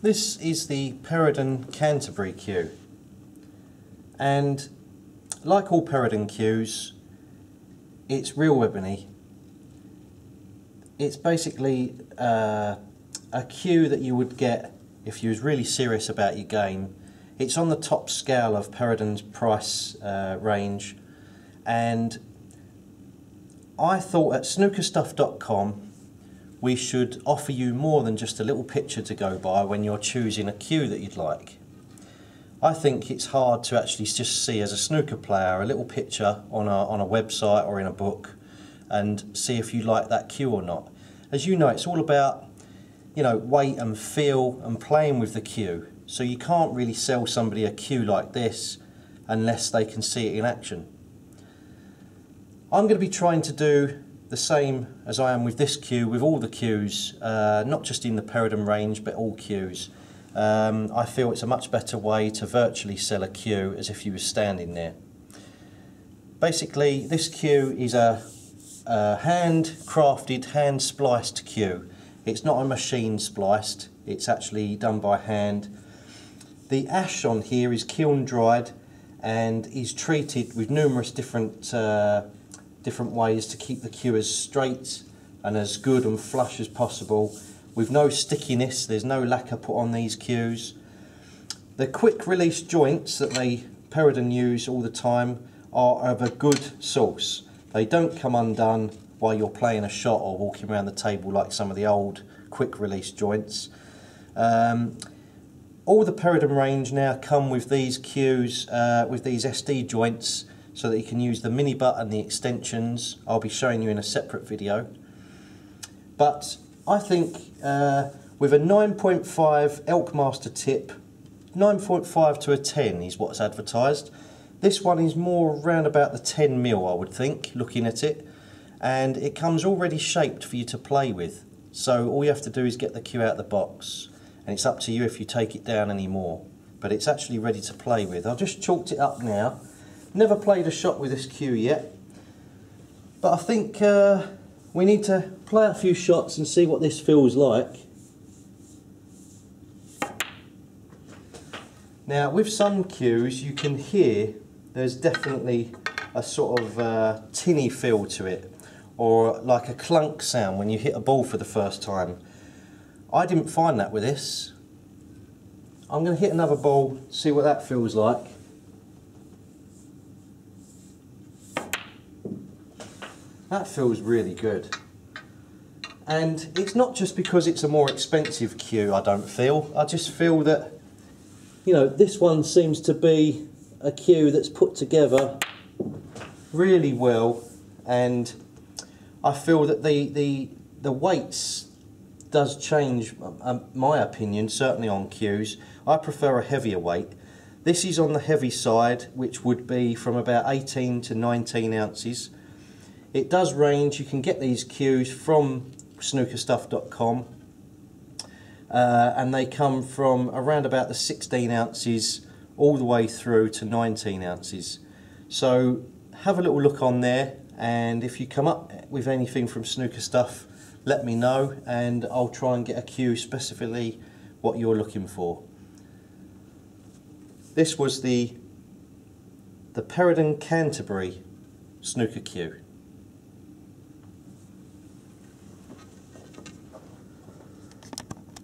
This is the Peradon Canterbury cue and like all Peradon cues it's real ebony. It's basically uh, a cue that you would get if you was really serious about your game. It's on the top scale of Peradon's price uh, range and I thought at snookerstuff.com we should offer you more than just a little picture to go by when you're choosing a cue that you'd like. I think it's hard to actually just see as a snooker player a little picture on a, on a website or in a book and see if you like that cue or not. As you know, it's all about you know weight and feel and playing with the cue. So you can't really sell somebody a cue like this unless they can see it in action. I'm going to be trying to do the same as I am with this cue, with all the cues, uh, not just in the Peradon range, but all cues. Um, I feel it's a much better way to virtually sell a cue as if you were standing there. Basically, this cue is a, a hand-crafted, hand-spliced cue. It's not a machine spliced, it's actually done by hand. The ash on here is kiln dried and is treated with numerous different uh, different ways to keep the cue as straight and as good and flush as possible with no stickiness, there's no lacquer put on these cues. The quick release joints that they Peradon use all the time are of a good source. They don't come undone while you're playing a shot or walking around the table like some of the old quick release joints. Um, all the Peradon range now come with these cues, uh, with these SD joints so that you can use the mini butt and the extensions. I'll be showing you in a separate video. But I think uh, with a 9.5 Elkmaster tip, 9.5 to a 10 is what's advertised. This one is more around about the 10 mil I would think, looking at it. And it comes already shaped for you to play with. So all you have to do is get the cue out of the box. And it's up to you if you take it down anymore. But it's actually ready to play with. I've just chalked it up now Never played a shot with this cue yet, but I think uh, we need to play a few shots and see what this feels like. Now with some cues you can hear there's definitely a sort of uh, tinny feel to it or like a clunk sound when you hit a ball for the first time. I didn't find that with this. I'm going to hit another ball, see what that feels like. That feels really good. And it's not just because it's a more expensive cue, I don't feel. I just feel that, you know, this one seems to be a cue that's put together really well and I feel that the, the, the weights does change my opinion, certainly on cues. I prefer a heavier weight. This is on the heavy side, which would be from about 18 to 19 ounces. It does range, you can get these cues from snookerstuff.com uh, and they come from around about the 16 ounces all the way through to 19 ounces. So have a little look on there and if you come up with anything from Snooker Stuff let me know and I'll try and get a cue specifically what you're looking for. This was the the Peradon Canterbury snooker cue.